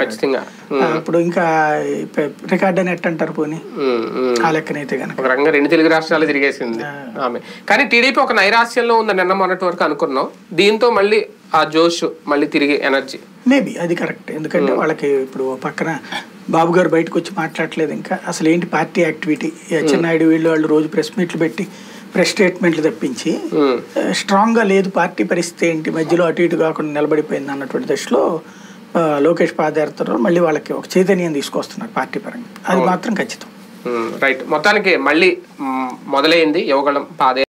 ఖచ్చితంగా. ఇప్పుడు ఇంకా రికార్డ్ అని ఎట్టంటారు పోనీ. ఆ లెక్కనైతే కనుక ఒక రకంగా రెండు తెలుగు రాష్ట్రాలు తిరిగేసింది. ఆమె. కానీ టీడీపీ ఒక నైరాశ్యంలో ఉందని నిన్న మొన్నటి వరకు అనుకున్నాం. దీంతో మళ్ళీ ఆ జోష్ మళ్ళీ తిరిగి ఎనర్జీ. మేబీ అది కరెక్ట్. ఎందుకంటే వాళ్ళకి ఇప్పుడు పక్కన బాబు గారు బయటకు వచ్చి మాట్లాడలేదు ఇంకా. అసలు ఏంటి పార్టీ యాక్టివిటీ? ఈ అచ్చెన్నాయుడు వీళ్ళు వాళ్ళు రోజు ప్రెస్ మీట్లు పెట్టి ప్రెస్ స్టేట్మెంట్లు తప్పించి ఉమ్, స్ట్రాంగ్గా లేదు పార్టీ పరిస్థితి ఏంటి? మధ్యలో అటు ఇటు కాకుండా నిలబడిపోయింది అన్నటువంటి దశలో లోకేష్ పాదయాత్రలో మళ్ళీ వాళ్ళకి ఒక చైతన్యం తీసుకొస్తున్నారు పార్టీ పరంగా. అది మాత్రం ఖచ్చితం. రైట్. మొత్తానికి మళ్ళీ మొదలైంది యువగళం పాదే